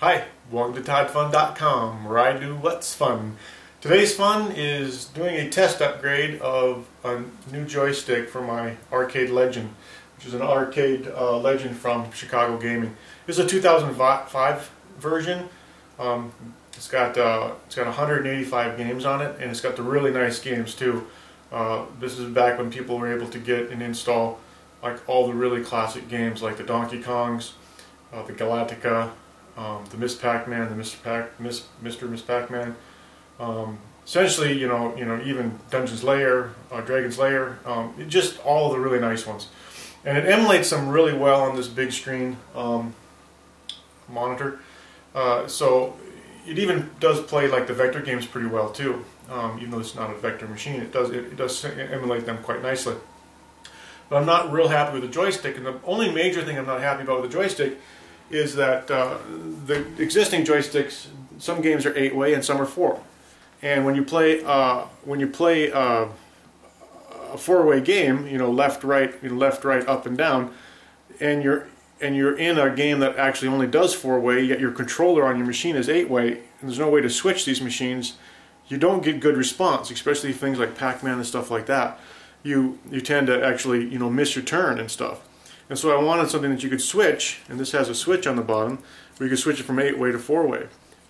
Hi, welcome to ToddFun.com where I do what's fun. Today's fun is doing a test upgrade of a new joystick for my Arcade Legend, which is an Arcade uh, Legend from Chicago Gaming. This is a 2005 version. Um, it's got uh, it's got 185 games on it, and it's got the really nice games too. Uh, this is back when people were able to get and install like all the really classic games, like the Donkey Kongs, uh, the Galactica, um, the Miss Pac-Man, the Mr. Pac, Miss, Mr. Miss Pac-Man. Um, essentially, you know, you know, even Dungeon's Lair, uh, Dragon's Lair, um, just all the really nice ones, and it emulates them really well on this big screen um, monitor. Uh, so it even does play like the vector games pretty well too. Um, even though it's not a vector machine, it does it, it does emulate them quite nicely. But I'm not real happy with the joystick, and the only major thing I'm not happy about with the joystick is that uh, the existing joysticks, some games are eight way and some are four. And when you play uh, when you play uh, a four way game, you know left right, you know, left right, up and down, and you're and you're in a game that actually only does four way, yet your controller on your machine is eight way, and there's no way to switch these machines. You don't get good response, especially things like Pac-Man and stuff like that you you tend to actually you know miss your turn and stuff. And so I wanted something that you could switch, and this has a switch on the bottom where you can switch it from eight way to four way.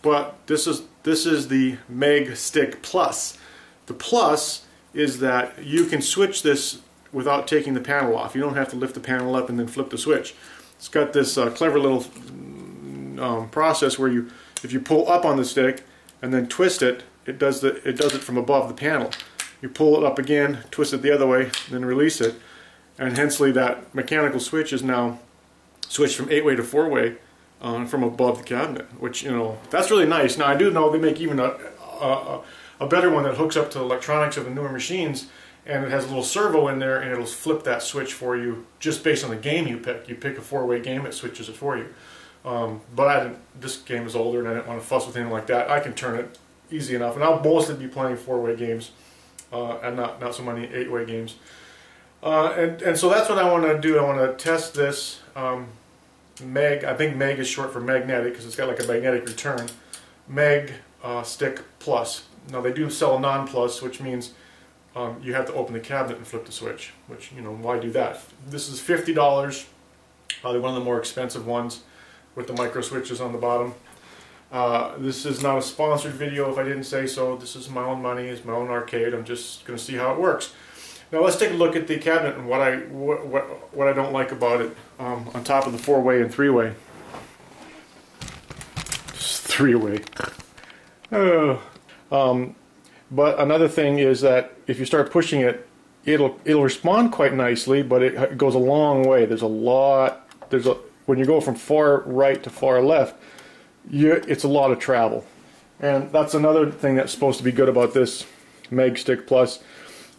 But this is this is the Mag Stik Plus. The plus is that you can switch this without taking the panel off. You don't have to lift the panel up and then flip the switch. It's got this uh, clever little um, process where you, if you pull up on the stick and then twist it, it does the it does it from above the panel you pull it up again, twist it the other way, then release it. And hensely that mechanical switch is now switched from 8-way to 4-way uh, from above the cabinet, which, you know, that's really nice. Now, I do know they make even a, a, a better one that hooks up to the electronics of the newer machines, and it has a little servo in there, and it'll flip that switch for you just based on the game you pick. You pick a four-way game, it switches it for you. Um, but I didn't, this game is older, and I didn't want to fuss with anything like that. I can turn it easy enough, and I'll mostly be playing four-way games uh, and not, not so many eight-way games. Uh, and, and so that's what I want to do. I want to test this um, Mag. I think Mag is short for magnetic because it's got like a magnetic return. Mag uh, Stik Plus. Now they do sell a non-plus, which means um, you have to open the cabinet and flip the switch. Which you know why do that? This is fifty dollars. Probably one of the more expensive ones with the micro switches on the bottom. Uh, this is not a sponsored video if I didn't say so. This is my own money, it's my own arcade. I'm just going to see how it works. Now let's take a look at the cabinet and what I what what, what I don't like about it um, on top of the four-way and three-way. Three-way. Oh. Um, but another thing is that if you start pushing it, it'll it'll respond quite nicely, but it, it goes a long way. There's a lot. There's a when you go from far right to far left you, it's a lot of travel. And that's another thing that's supposed to be good about this Mag Stik Plus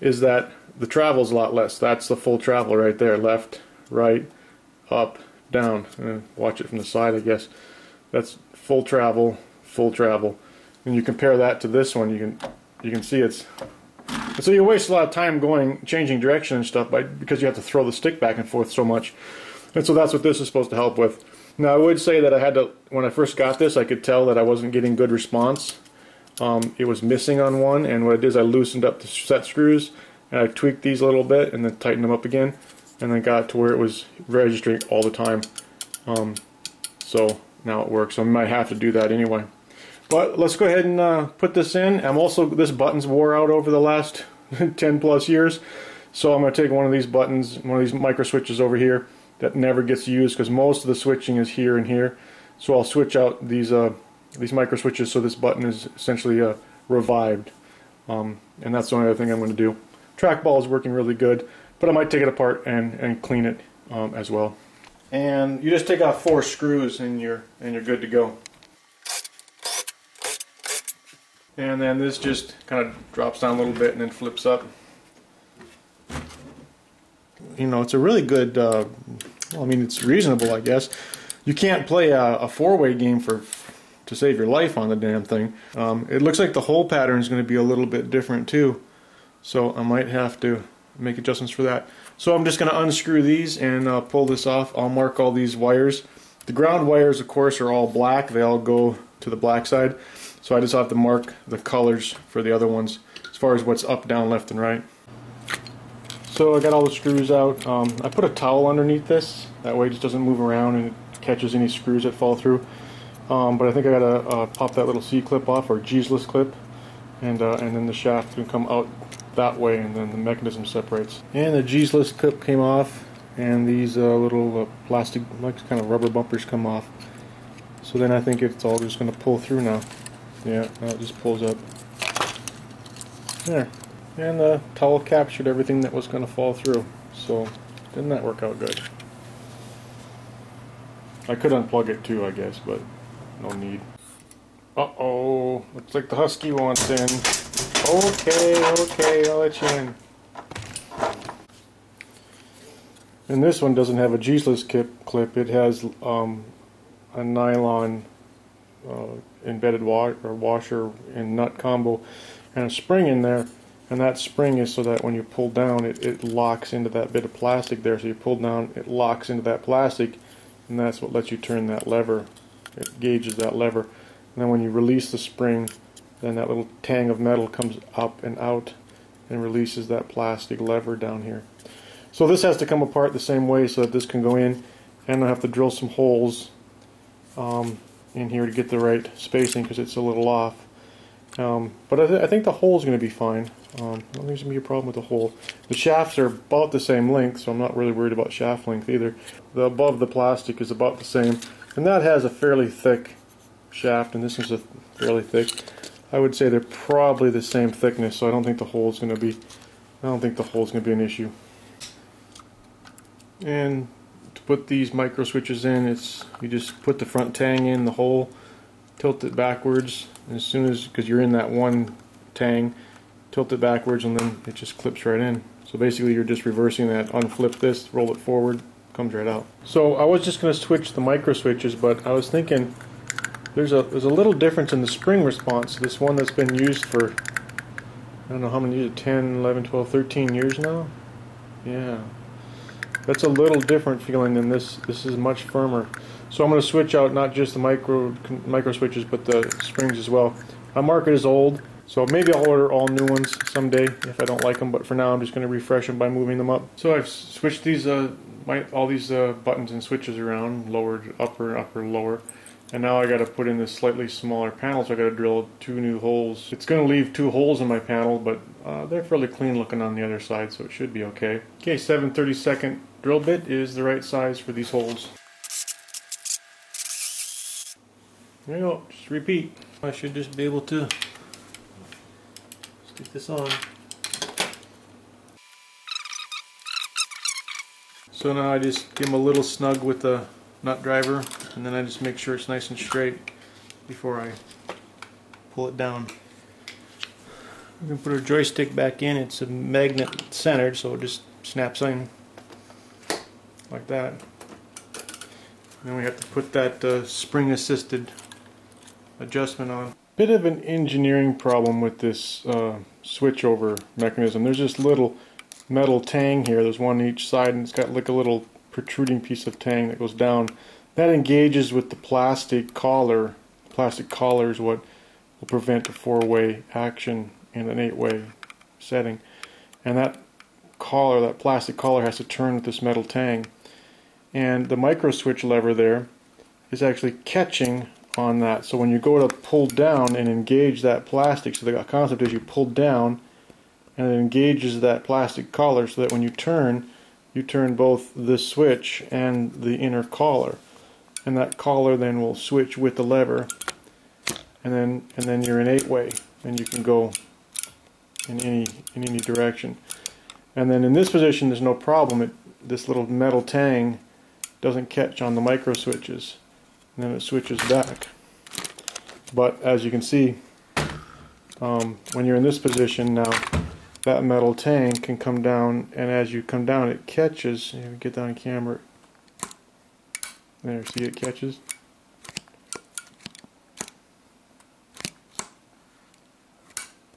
is that the travel's a lot less. That's the full travel right there. Left, right, up, down. And watch it from the side, I guess. That's full travel, full travel. And you compare that to this one, you can you can see it's so you waste a lot of time going changing direction and stuff by because you have to throw the stick back and forth so much. And so that's what this is supposed to help with. Now I would say that I had to, when I first got this, I could tell that I wasn't getting good response. Um, it was missing on one, and what I did is I loosened up the set screws, and I tweaked these a little bit, and then tightened them up again, and then got to where it was registering all the time. Um, so now it works. So I might have to do that anyway. But let's go ahead and uh, put this in. I'm also, this button's wore out over the last 10 plus years. So I'm going to take one of these buttons, one of these micro switches over here, that never gets used because most of the switching is here and here. So I'll switch out these uh, these micro switches so this button is essentially uh, revived. Um, and that's the only other thing I'm going to do. Trackball is working really good, but I might take it apart and, and clean it um, as well. And you just take off four screws and you're and you're good to go. And then this just kind of drops down a little bit and then flips up. You know, it's a really good uh, well, I mean, it's reasonable, I guess. You can't play a, a four-way game for to save your life on the damn thing. Um, it looks like the hole pattern is going to be a little bit different too, so I might have to make adjustments for that. So I'm just going to unscrew these and uh, pull this off. I'll mark all these wires The ground wires, of course, are all black. They all go to the black side. So I just have to mark the colors for the other ones as far as what's up, down, left, and right. So I got all the screws out. Um, I put a towel underneath this. That way it just doesn't move around and it catches any screws that fall through. Um, but I think I gotta uh, pop that little C-clip off or Jesus clip and uh, and then the shaft can come out that way and then the mechanism separates. And the Jesus clip came off and these uh, little uh, plastic like kind of rubber bumpers come off. So then I think it's all just going to pull through now. Yeah, now it just pulls up. There. And the towel captured everything that was going to fall through. So didn't that work out good? I could unplug it too, I guess, but no need. Uh-oh, looks like the Husky wants in. Okay, okay, I'll let you in. And this one doesn't have a clip, clip. it has um, a nylon uh, embedded wa or washer and nut combo and a spring in there and that spring is so that when you pull down it, it locks into that bit of plastic there so you pull down it locks into that plastic and that's what lets you turn that lever it gauges that lever and then when you release the spring then that little tang of metal comes up and out and releases that plastic lever down here so this has to come apart the same way so that this can go in and I have to drill some holes um, in here to get the right spacing because it's a little off. Um, but I, th I, think the hole is going to be fine. Um, I don't think there's going to be a problem with the hole. The shafts are about the same length, so I'm not really worried about shaft length either. The above the plastic is about the same, and that has a fairly thick shaft, and this is a fairly thick. I would say they're probably the same thickness, so I don't think the hole is going to be. I don't think the hole is going to be an issue. And to put these micro switches in, it's you just put the front tang in the hole, tilt it backwards, as soon as because you're in that one tang, tilt it backwards, and then it just clips right in. So basically, you're just reversing that. Unflip this, roll it forward, comes right out. So I was just going to switch the micro switches, but I was thinking there's a there's a little difference in the spring response. This one that's been used for I don't know how many years, 10, 11, 12, 13 years now. Yeah, that's a little different feeling than this. This is much firmer. So I'm going to switch out not just the micro micro switches, but the springs as well. My market is old, so maybe I'll order all new ones someday if I don't like them. But for now, I'm just going to refresh them by moving them up. So I've switched these uh, my, all these uh, buttons and switches around, lowered, upper, upper, lower. And now I got to put in this slightly smaller panel, so I got to drill two new holes. It's going to leave two holes in my panel, but uh, they're fairly clean looking on the other side, so it should be okay. Okay, 732nd drill bit is the right size for these holes. There you go, just repeat. I should just be able to stick this on. So now I just give them a little snug with the nut driver and then I just make sure it's nice and straight before I pull it down. We can put our joystick back in. It's a magnet centered so it just snaps in like that. And then we have to put that uh, spring assisted adjustment on. Bit of an engineering problem with this uh, switchover mechanism. There's this little metal tang here. There's one on each side and it's got like a little protruding piece of tang that goes down. That engages with the plastic collar. plastic collar is what will prevent a four-way action in an eight-way setting. And that collar, that plastic collar has to turn with this metal tang. And the micro switch lever there is actually catching on that. So when you go to pull down and engage that plastic, so the concept is you pull down and it engages that plastic collar so that when you turn, you turn both this switch and the inner collar and that collar then will switch with the lever. And then and then you're in eight way and you can go in any in any direction. And then in this position there's no problem. It this little metal tang doesn't catch on the micro switches and then it switches back. But as you can see um, when you're in this position now that metal tang can come down and as you come down it catches you get that on camera there see it catches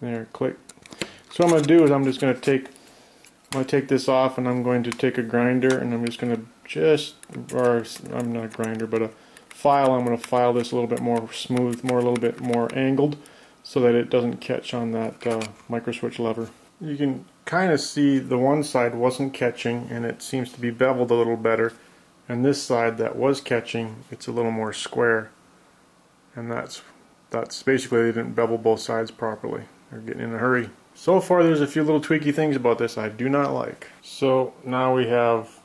there click so what I'm going to do is I'm just going to take I'm going to take this off and I'm going to take a grinder and I'm just going to just, or I'm not a grinder, but a file, I'm going to file this a little bit more smooth, more a little bit more angled, so that it doesn't catch on that uh, micro switch lever. You can kind of see the one side wasn't catching, and it seems to be beveled a little better. And this side that was catching, it's a little more square. And that's that's basically they didn't bevel both sides properly. They're getting in a hurry. So far there's a few little tweaky things about this I do not like. So now we have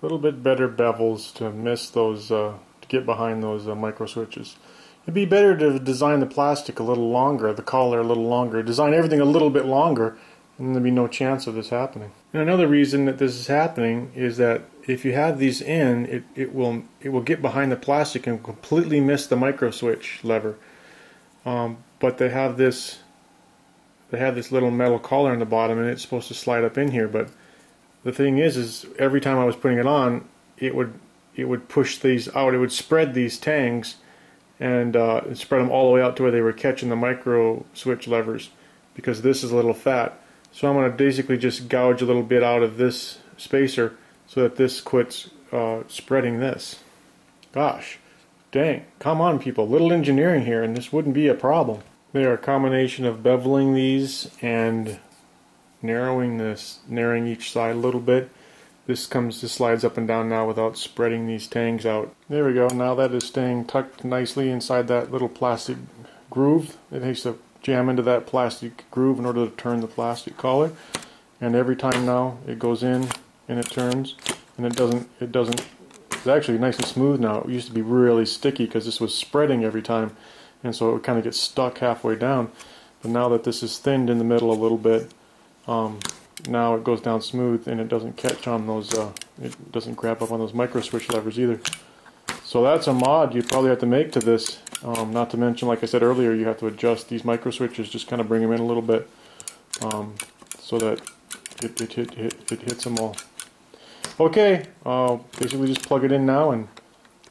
a little bit better bevels to miss those, uh, to get behind those uh, micro switches. It'd be better to design the plastic a little longer, the collar a little longer, design everything a little bit longer, and there'd be no chance of this happening. And another reason that this is happening is that if you have these in, it, it will it will get behind the plastic and completely miss the micro switch lever. Um, but they have this they have this little metal collar in the bottom, and it's supposed to slide up in here. But the thing is, is every time I was putting it on, it would it would push these out. It would spread these tangs and uh, spread them all the way out to where they were catching the micro switch levers because this is a little fat. So I'm going to basically just gouge a little bit out of this spacer so that this quits uh, spreading this. Gosh, dang, come on people, little engineering here and this wouldn't be a problem. They are a combination of beveling these and narrowing this, narrowing each side a little bit. This comes, this slides up and down now without spreading these tangs out. There we go, now that is staying tucked nicely inside that little plastic groove. It has to jam into that plastic groove in order to turn the plastic collar. And every time now it goes in and it turns and it doesn't, it doesn't, it's actually nice and smooth now. It used to be really sticky because this was spreading every time and so it would kind of get stuck halfway down. But now that this is thinned in the middle a little bit, um, now it goes down smooth and it doesn't catch on those, uh, it doesn't grab up on those micro switch levers either. So that's a mod you probably have to make to this. Um, not to mention, like I said earlier, you have to adjust these micro switches, just kind of bring them in a little bit um, so that it, it, it, it, it hits them all. Okay, I'll basically just plug it in now and,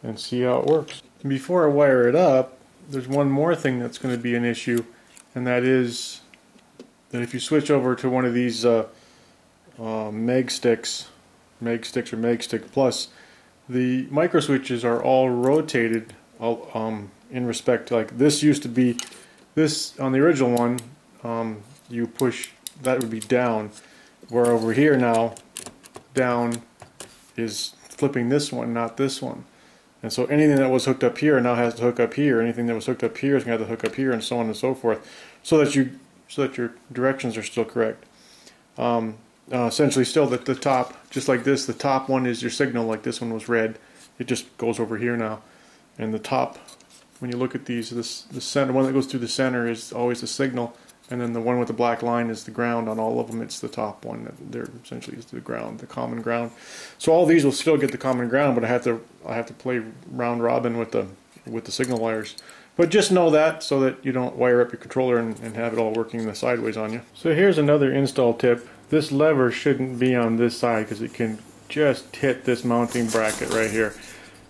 and see how it works. Before I wire it up, there's one more thing that's going to be an issue, and that is that if you switch over to one of these uh, uh, Mag sticks, Mag sticks or Mag stick plus, the micro switches are all rotated um, in respect to like this used to be this on the original one um, you push that would be down where over here now down is flipping this one not this one and so anything that was hooked up here now has to hook up here anything that was hooked up here is going to have to hook up here and so on and so forth so that you so that your directions are still correct um, uh, essentially still the, the top, just like this, the top one is your signal, like this one was red. It just goes over here now. And the top, when you look at these, this the center one that goes through the center is always the signal, and then the one with the black line is the ground. On all of them, it's the top one. That they're essentially is the ground, the common ground. So all these will still get the common ground, but I have to I have to play round robin with the with the signal wires. But just know that so that you don't wire up your controller and, and have it all working the sideways on you. So here's another install tip. This lever shouldn't be on this side because it can just hit this mounting bracket right here.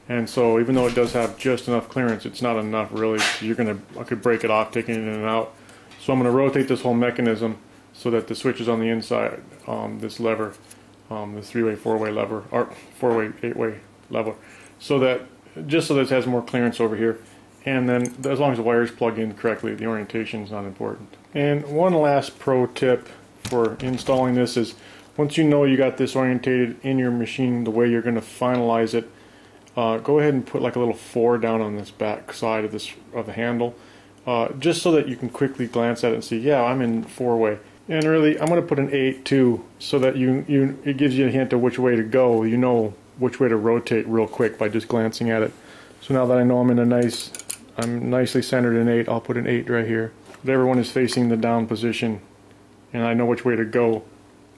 And so even though it does have just enough clearance, it's not enough really. You're gonna, I could break it off, taking it in and out. So I'm gonna rotate this whole mechanism so that the switch is on the inside, um, this lever, um, three-way, four-way lever, or four-way, eight-way lever, so that, just so that it has more clearance over here. And then as long as the wires plug in correctly, the orientation is not important. And one last pro tip for installing this is once you know you got this orientated in your machine the way you're going to finalize it, uh, go ahead and put like a little four down on this back side of this of the handle, uh, just so that you can quickly glance at it and see, yeah, I'm in four way. And really, I'm going to put an eight too, so that you you it gives you a hint of which way to go. You know which way to rotate real quick by just glancing at it. So now that I know I'm in a nice, I'm nicely centered in eight, I'll put an eight right here. But everyone is facing the down position and I know which way to go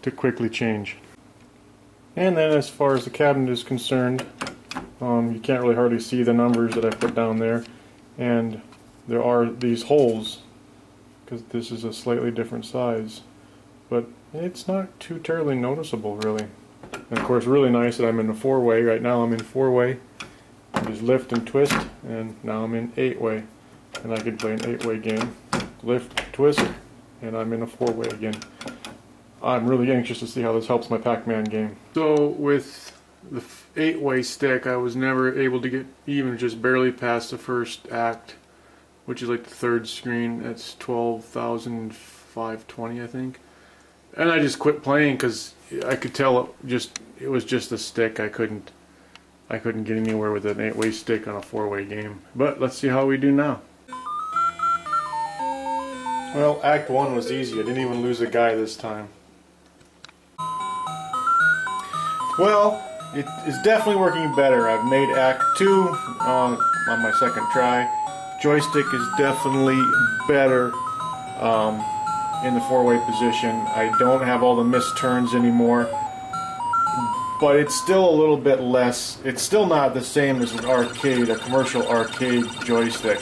to quickly change. And then as far as the cabinet is concerned, um, you can't really hardly see the numbers that I put down there. And there are these holes, because this is a slightly different size. But it's not too terribly noticeable, really. And of course, really nice that I'm in a four-way. Right now I'm in four-way. Just lift and twist, and now I'm in eight-way. And I can play an eight-way game. Lift, twist, and I'm in a four-way again. I'm really anxious to see how this helps my Pac-Man game. So with the eight-way stick, I was never able to get even just barely past the first act, which is like the third screen. That's twelve thousand five twenty, I think. And I just quit playing because I could tell it just it was just a stick. I couldn't I couldn't get anywhere with an eight-way stick on a four-way game. But let's see how we do now. Well, Act 1 was easy. I didn't even lose a guy this time. Well, it is definitely working better. I've made Act 2 on, my second try. Joystick is definitely better um, in the four-way position. I don't have all the missed turns anymore but it's still a little bit less. It's still not the same as an arcade, a commercial arcade joystick.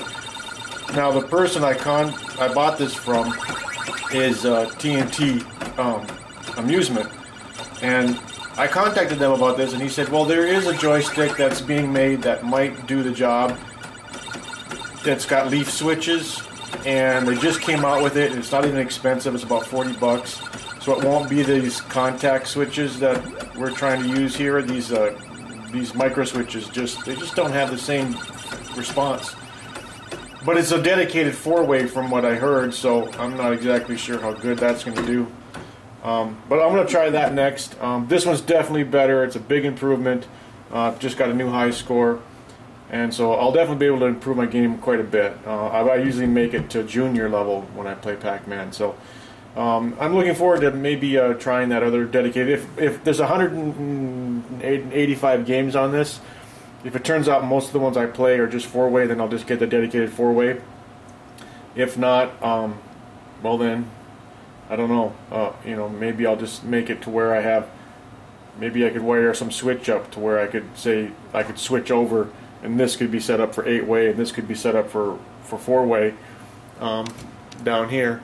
Now, the person I con I bought this from is uh, TNT um, Amusement, and I contacted them about this, and he said, "Well, there is a joystick that's being made that might do the job. That's got leaf switches, and they just came out with it. And it's not even expensive. It's about forty bucks." So it won't be these contact switches that we're trying to use here. These uh, these micro switches just they just don't have the same response. But it's a dedicated four-way from what I heard, so I'm not exactly sure how good that's going to do. Um, but I'm going to try that next. Um, this one's definitely better. It's a big improvement. Uh, just got a new high score, and so I'll definitely be able to improve my game quite a bit. Uh, I, I usually make it to junior level when I play Pac-Man, so. Um, I'm looking forward to maybe uh, trying that other dedicated. If if there's 185 games on this, if it turns out most of the ones I play are just four way, then I'll just get the dedicated four way. If not, um, well then, I don't know. Uh, you know, maybe I'll just make it to where I have. Maybe I could wire some switch up to where I could say I could switch over, and this could be set up for eight way, and this could be set up for for four way um, down here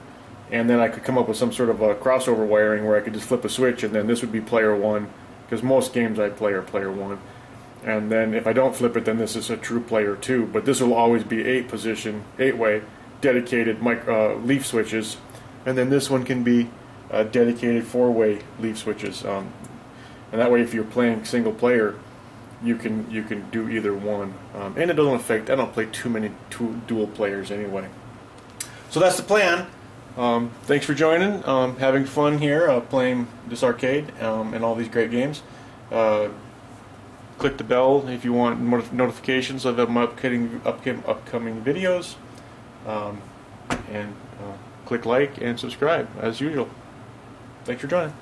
and then I could come up with some sort of a crossover wiring where I could just flip a switch, and then this would be player one, because most games I play are player one. And then if I don't flip it, then this is a true player two. But this will always be eight position, eight way, dedicated mic- uh, leaf switches, and then this one can be uh, dedicated four way leaf switches. Um, and that way, if you're playing single player, you can you can do either one. Um, and it doesn't affect. I don't play too many two, dual players anyway. So that's the plan. Um, thanks for joining. Um, having fun here uh, playing this arcade um, and all these great games. Uh, click the bell if you want notifications of upcoming, upcoming videos. Um, and click like and subscribe as usual. Thanks for joining.